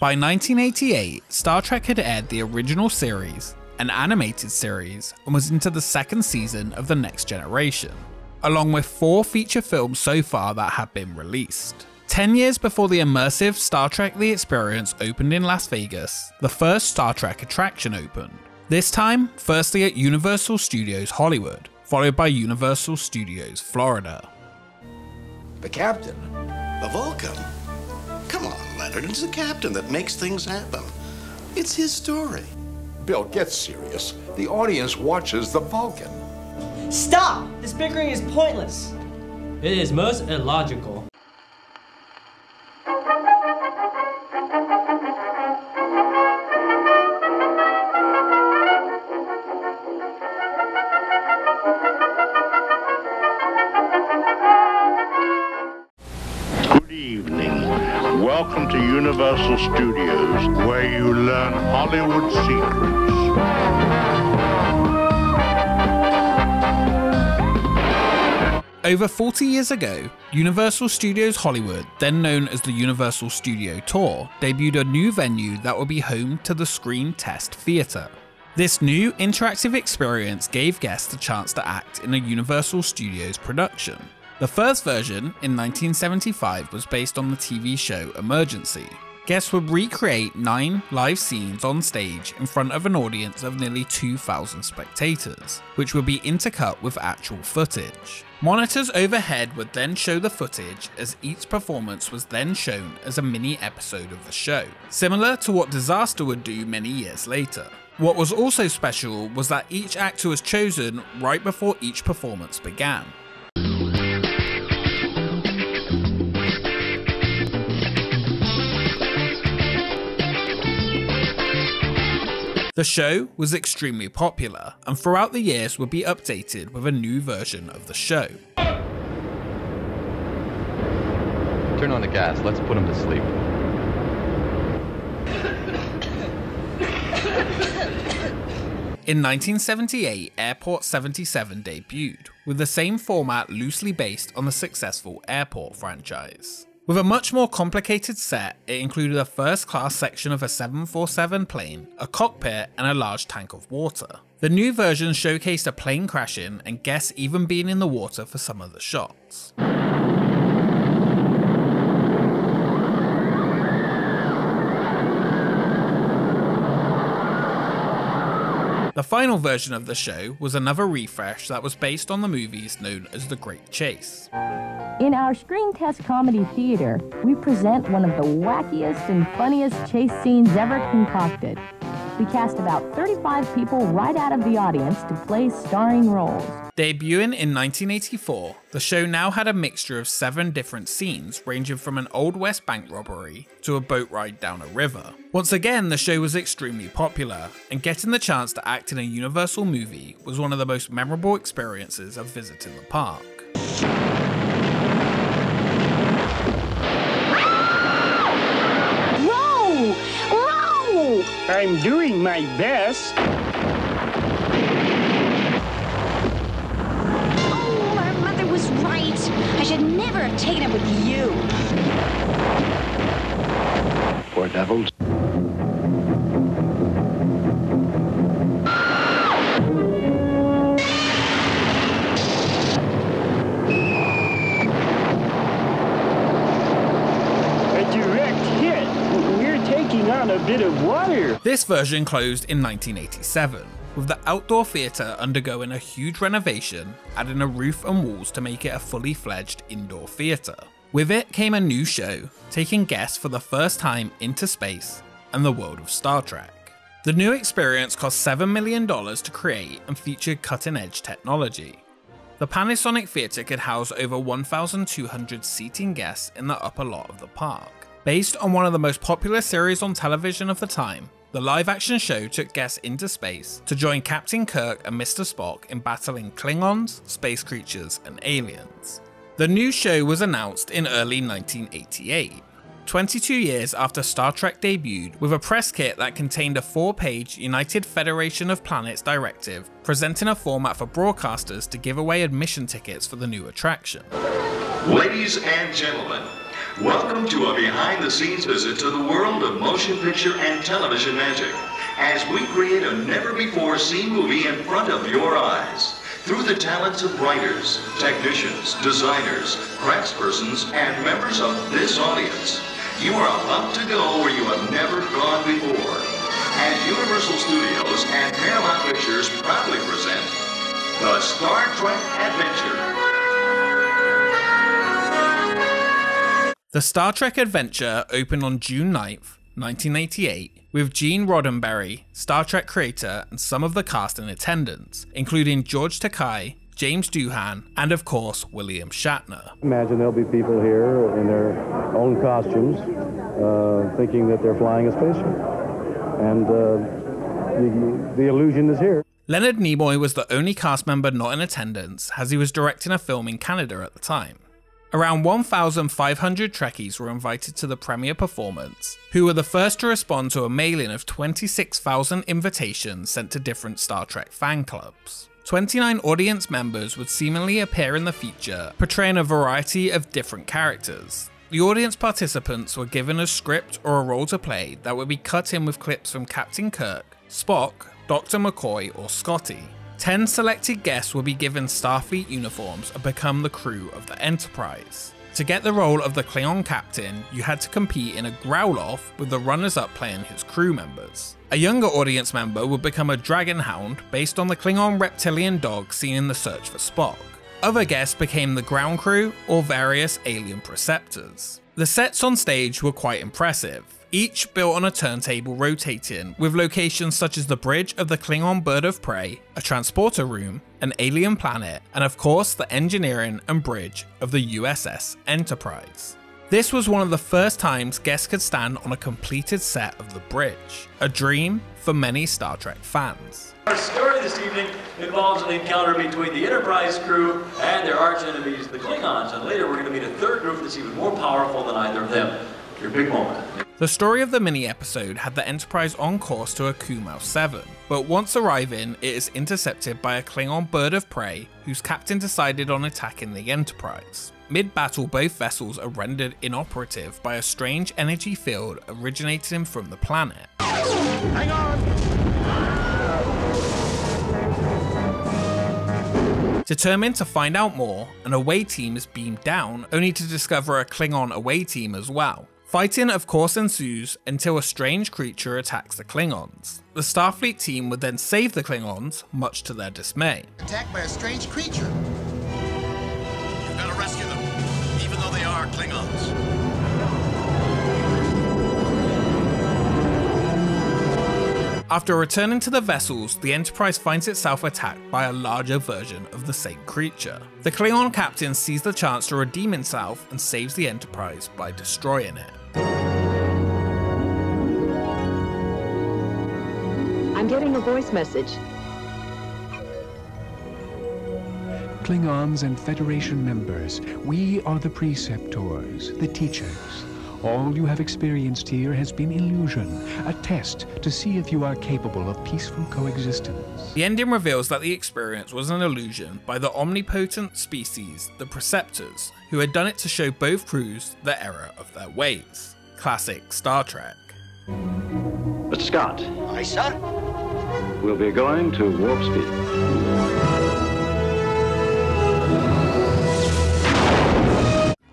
By 1988, Star Trek had aired the original series, an animated series, and was into the second season of The Next Generation, along with four feature films so far that have been released. Ten years before the immersive Star Trek The Experience opened in Las Vegas, the first Star Trek attraction opened. This time, firstly at Universal Studios Hollywood, followed by Universal Studios Florida. The captain? The Vulcan? Come on, Leonard. It's the captain that makes things happen. It's his story. Bill, get serious. The audience watches the Vulcan. Stop! This bickering is pointless. It is most illogical. Hollywood secrets. Over 40 years ago, Universal Studios Hollywood, then known as the Universal Studio Tour, debuted a new venue that would be home to the Screen Test Theatre. This new interactive experience gave guests the chance to act in a Universal Studios production. The first version, in 1975, was based on the TV show Emergency. Guests would recreate nine live scenes on stage in front of an audience of nearly 2,000 spectators, which would be intercut with actual footage. Monitors overhead would then show the footage as each performance was then shown as a mini episode of the show, similar to what Disaster would do many years later. What was also special was that each actor was chosen right before each performance began. The show was extremely popular, and throughout the years would be updated with a new version of the show. Turn on the gas. Let's put him to sleep. In 1978, Airport 77 debuted, with the same format loosely based on the successful Airport franchise. With a much more complicated set, it included a first class section of a 747 plane, a cockpit, and a large tank of water. The new version showcased a plane crashing and guests even being in the water for some of the shots. The final version of the show was another refresh that was based on the movies known as The Great Chase. In our Screen Test Comedy Theater, we present one of the wackiest and funniest chase scenes ever concocted. We cast about 35 people right out of the audience to play starring roles. Debuting in 1984, the show now had a mixture of seven different scenes ranging from an Old West bank robbery to a boat ride down a river. Once again, the show was extremely popular, and getting the chance to act in a Universal movie was one of the most memorable experiences of visiting the park. Row! Row! I'm doing my best. Oh, our mother was right. I should never have taken it with you. Poor devils. A direct hit. We're taking on a bit of water. This version closed in 1987, with the outdoor theatre undergoing a huge renovation, adding a roof and walls to make it a fully fledged indoor theatre. With it came a new show, taking guests for the first time into space and the world of Star Trek. The new experience cost $7 million to create and featured cutting edge technology. The Panasonic Theatre could house over 1,200 seating guests in the upper lot of the park. Based on one of the most popular series on television of the time, the live action show took guests into space to join Captain Kirk and Mr. Spock in battling Klingons, space creatures, and aliens. The new show was announced in early 1988. 22 years after Star Trek debuted, with a press kit that contained a four page United Federation of Planets directive presenting a format for broadcasters to give away admission tickets for the new attraction. Ladies and gentlemen, Welcome to a behind the scenes visit to the world of motion picture and television magic as we create a never before seen movie in front of your eyes. Through the talents of writers, technicians, designers, craftspersons, and members of this audience, you are about to go where you have never gone before. As Universal Studios and Paramount Pictures proudly present the Star Trek Adventure. The Star Trek Adventure opened on June 9th, 1988, with Gene Roddenberry, Star Trek creator, and some of the cast in attendance, including George Takei, James Doohan, and of course, William Shatner. Imagine there'll be people here in their own costumes uh, thinking that they're flying a spaceship. And uh, the, the illusion is here. Leonard Nimoy was the only cast member not in attendance, as he was directing a film in Canada at the time. Around 1,500 Trekkies were invited to the premiere performance, who were the first to respond to a mailing of 26,000 invitations sent to different Star Trek fan clubs. 29 audience members would seemingly appear in the feature, portraying a variety of different characters. The audience participants were given a script or a role to play that would be cut in with clips from Captain Kirk, Spock, Dr. McCoy, or Scotty, 10 selected guests will be given Starfleet uniforms and become the crew of the Enterprise. To get the role of the Klingon captain, you had to compete in a growl off with the runners up playing his crew members. A younger audience member would become a dragon hound based on the Klingon reptilian dog seen in the search for Spock. Other guests became the ground crew or various alien preceptors. The sets on stage were quite impressive, each built on a turntable rotating, with locations such as the bridge of the Klingon bird of prey, a transporter room, an alien planet, and of course the engineering and bridge of the USS Enterprise. This was one of the first times guests could stand on a completed set of the bridge, a dream for many Star Trek fans. Our story this evening involves an encounter between the Enterprise crew and their arch enemies, the Klingons, and later we're going to meet a third group that's even more powerful than either of them. Your big moment. The story of the mini episode had the Enterprise on course to Akumau 7, but once arriving, it is intercepted by a Klingon bird of prey whose captain decided on attacking the Enterprise. Mid battle, both vessels are rendered inoperative by a strange energy field originating from the planet. Hang on! Determined to find out more, an away team is beamed down, only to discover a Klingon away team as well. Fighting of course ensues until a strange creature attacks the Klingons. The Starfleet team would then save the Klingons, much to their dismay. Attacked by a strange creature. You've got to rescue them, even though they are Klingons. After returning to the vessels, the Enterprise finds itself attacked by a larger version of the same creature. The Klingon captain sees the chance to redeem himself and saves the Enterprise by destroying it. Getting a voice message. Klingons and Federation members, we are the preceptors, the teachers. All you have experienced here has been illusion, a test to see if you are capable of peaceful coexistence. The ending reveals that the experience was an illusion by the omnipotent species, the Preceptors, who had done it to show both crews the error of their ways. Classic Star Trek. Mr. Scott. Aye, sir. We'll be going to warp speed.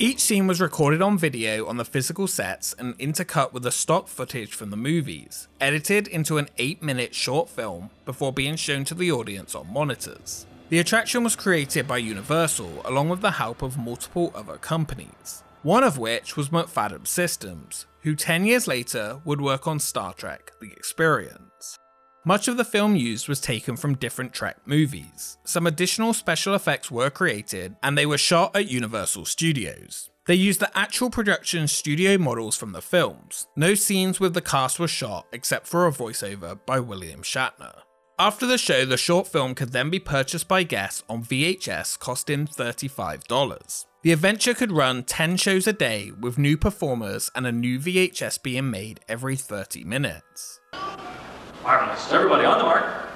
Each scene was recorded on video on the physical sets and intercut with the stock footage from the movies, edited into an 8 minute short film before being shown to the audience on monitors. The attraction was created by Universal along with the help of multiple other companies, one of which was McFadden Systems, who 10 years later would work on Star Trek The Experience. Much of the film used was taken from different Trek movies. Some additional special effects were created, and they were shot at Universal Studios. They used the actual production studio models from the films. No scenes with the cast were shot except for a voiceover by William Shatner. After the show, the short film could then be purchased by guests on VHS, costing $35. The adventure could run 10 shows a day with new performers and a new VHS being made every 30 minutes. Marvelous. Everybody on the mark.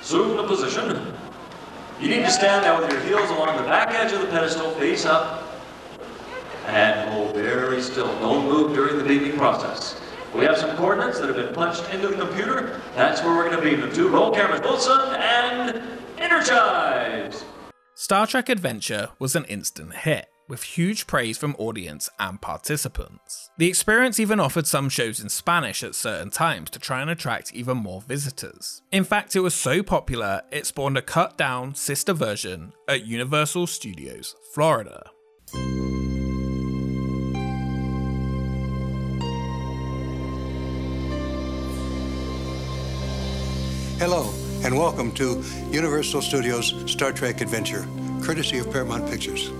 Assume the position. You need to stand now with your heels along the back edge of the pedestal, face up. And hold very still. Don't move during the beaming process. We have some coordinates that have been punched into the computer. That's where we're going to beam them to. Roll cameras, Wilson, and energize! Star Trek Adventure was an instant hit, with huge praise from audience and participants. The experience even offered some shows in Spanish at certain times to try and attract even more visitors. In fact, it was so popular, it spawned a cut down sister version at Universal Studios, Florida. Hello, and welcome to Universal Studios Star Trek Adventure, courtesy of Paramount Pictures.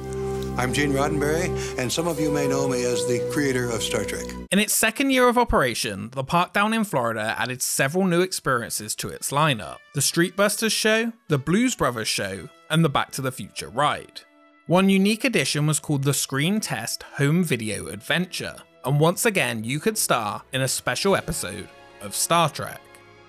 I'm Gene Roddenberry, and some of you may know me as the creator of Star Trek. In its second year of operation, the park down in Florida added several new experiences to its lineup the Street Busters show, the Blues Brothers show, and the Back to the Future ride. One unique addition was called the Screen Test Home Video Adventure, and once again, you could star in a special episode of Star Trek.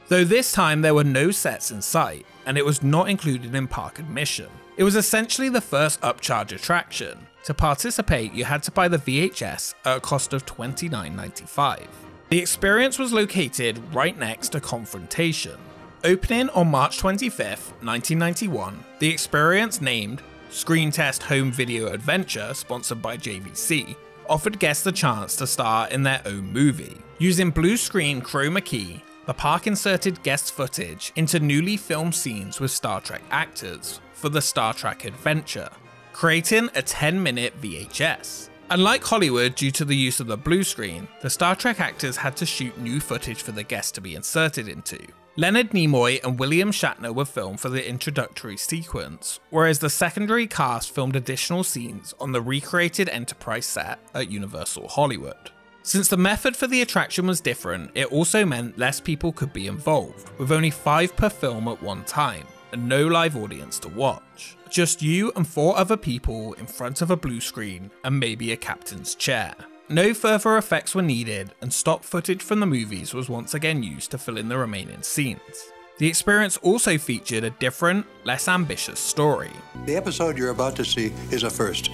Though this time there were no sets in sight, and it was not included in park admission. It was essentially the first upcharge attraction. To participate, you had to buy the VHS at a cost of $29.95. The experience was located right next to Kongfrontation. Opening on March 25th, 1991, the experience named Screen Test Home Video Adventure, sponsored by JVC, offered guests the chance to star in their own movie. Using blue screen chroma key, the park inserted guest footage into newly filmed scenes with Star Trek actors for the Star Trek adventure, creating a 10 minute VHS. Unlike Hollywood, due to the use of the blue screen, the Star Trek actors had to shoot new footage for the guests to be inserted into. Leonard Nimoy and William Shatner were filmed for the introductory sequence, whereas the secondary cast filmed additional scenes on the recreated Enterprise set at Universal Hollywood. Since the method for the attraction was different, it also meant less people could be involved, with only 5 per film at one time, and no live audience to watch. Just you and 4 other people in front of a blue screen and maybe a captain's chair. No further effects were needed, and stock footage from the movies was once again used to fill in the remaining scenes. The experience also featured a different, less ambitious story. The episode you're about to see is a first.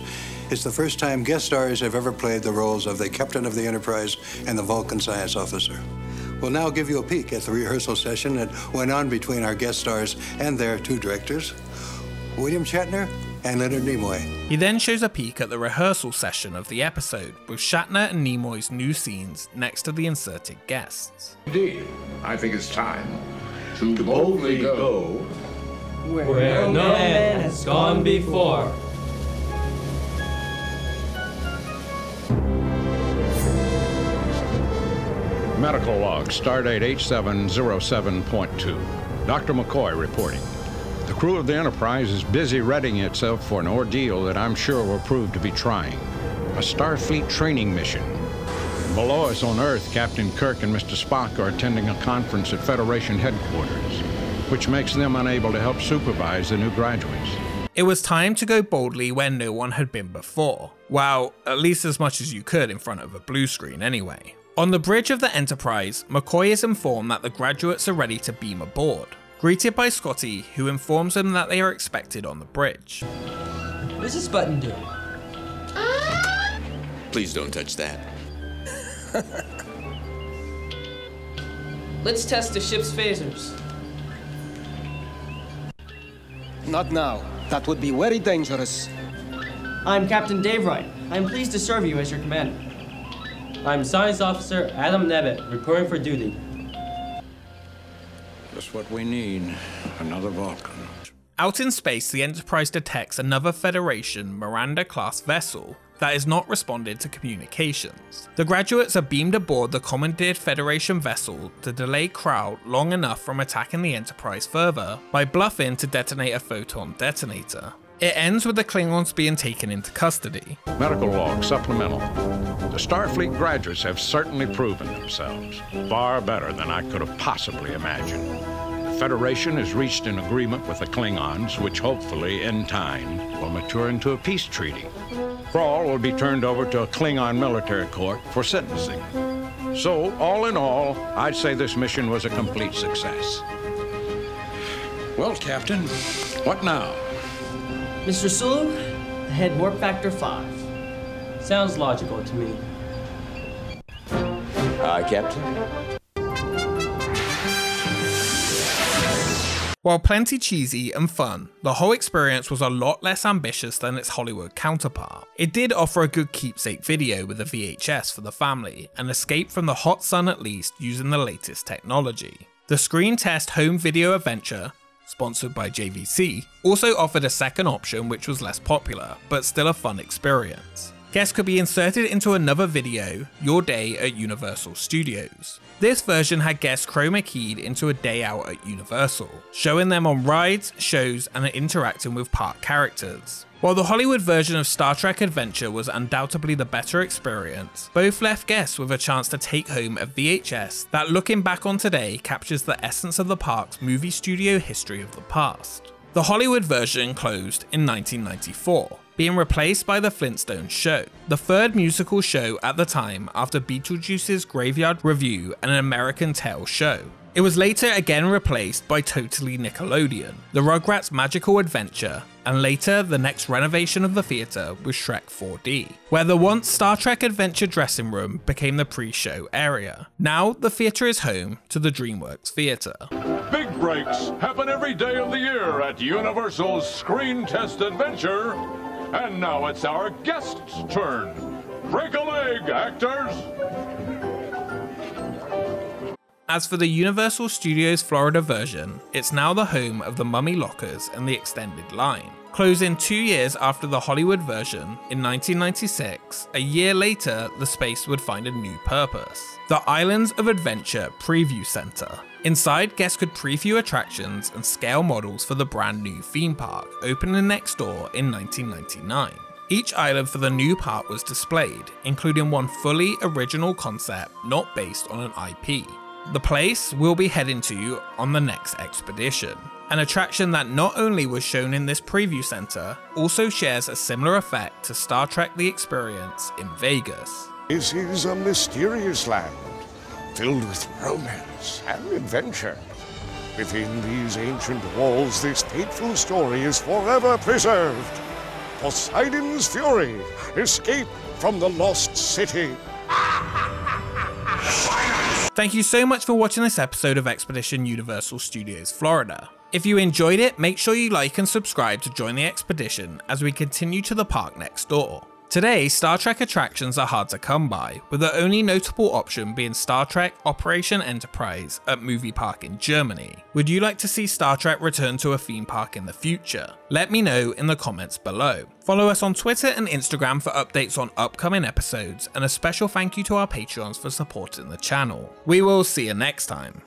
It's the first time guest stars have ever played the roles of the captain of the Enterprise and the Vulcan science officer. We'll now give you a peek at the rehearsal session that went on between our guest stars and their two directors, William Shatner and Leonard Nimoy. He then shows a peek at the rehearsal session of the episode, with Shatner and Nimoy's new scenes next to the inserted guests. Indeed, I think it's time to boldly go where, where no man has gone before. Medical log, stardate 8707.2. Dr. McCoy reporting. The crew of the Enterprise is busy readying itself for an ordeal that I'm sure will prove to be trying. A Starfleet training mission. Below us on Earth, Captain Kirk and Mr. Spock are attending a conference at Federation headquarters, which makes them unable to help supervise the new graduates. It was time to go boldly where no one had been before. Well, at least as much as you could in front of a blue screen anyway. On the bridge of the Enterprise, McCoy is informed that the graduates are ready to beam aboard, greeted by Scotty, who informs them that they are expected on the bridge. What does this button do? Ah! Please don't touch that. Let's test the ship's phasers. Not now. That would be very dangerous. I'm Captain Dave Wright. I'm pleased to serve you as your commander. I'm Science Officer Adam Nevitt, reporting for duty. Just what we need. Another Vulcan. Out in space, the Enterprise detects another Federation Miranda class vessel that is not responded to communications. The graduates are beamed aboard the commandeered Federation vessel to delay Krall long enough from attacking the Enterprise further by bluffing to detonate a photon detonator. It ends with the Klingons being taken into custody. Medical log supplemental. The Starfleet graduates have certainly proven themselves, far better than I could have possibly imagined. The Federation has reached an agreement with the Klingons, which hopefully, in time, will mature into a peace treaty. Krall will be turned over to a Klingon military court for sentencing. So, all in all, I'd say this mission was a complete success. Well, Captain, what now? Mr. Sulu, head warp factor 5. Sounds logical to me. Aye, Captain. While plenty cheesy and fun, the whole experience was a lot less ambitious than its Hollywood counterpart. It did offer a good keepsake video with a VHS for the family, and escape from the hot sun at least using the latest technology. The Screen Test home video adventure, sponsored by JVC, also offered a second option which was less popular, but still a fun experience. Guests could be inserted into another video, Your Day at Universal Studios. This version had guests chroma keyed into a day out at Universal, showing them on rides, shows, and interacting with park characters. While the Hollywood version of Star Trek Adventure was undoubtedly the better experience, both left guests with a chance to take home a VHS that looking back on today captures the essence of the park's movie studio history of the past. The Hollywood version closed in 1994, being replaced by The Flintstones Show, the third musical show at the time after Beetlejuice's Graveyard Revue and an American Tail show. It was later again replaced by Totally Nickelodeon, the Rugrats Magical Adventure, and later the next renovation of the theatre was Shrek 4D, where the once Star Trek Adventure dressing room became the pre-show area. Now the theatre is home to the DreamWorks Theatre. Big breaks happen every day of the year at Universal's Screen Test Adventure. And now it's our guest's turn. Break a leg, actors! As for the Universal Studios Florida version, it's now the home of the Mummy Lockers and the extended line. Closing two years after the Hollywood version, in 1996, a year later, the space would find a new purpose the Islands of Adventure Preview Center. Inside, guests could preview attractions and scale models for the brand new theme park, opening next door in 1999. Each island for the new park was displayed, including one fully original concept not based on an IP. The place we'll be heading to on the next expedition. An attraction that not only was shown in this preview center, also shares a similar effect to Star Trek The Experience in Vegas. This is a mysterious land, filled with romance and adventure. Within these ancient walls, this fateful story is forever preserved. Poseidon's Fury, escape from the lost city. Thank you so much for watching this episode of Expedition Universal Studios Florida. If you enjoyed it, make sure you like and subscribe to join the expedition as we continue to the park next door. Today, Star Trek attractions are hard to come by, with the only notable option being Star Trek Operation Enterprise at Movie Park in Germany. Would you like to see Star Trek return to a theme park in the future? Let me know in the comments below. Follow us on Twitter and Instagram for updates on upcoming episodes, and a special thank you to our Patreons for supporting the channel. We will see you next time.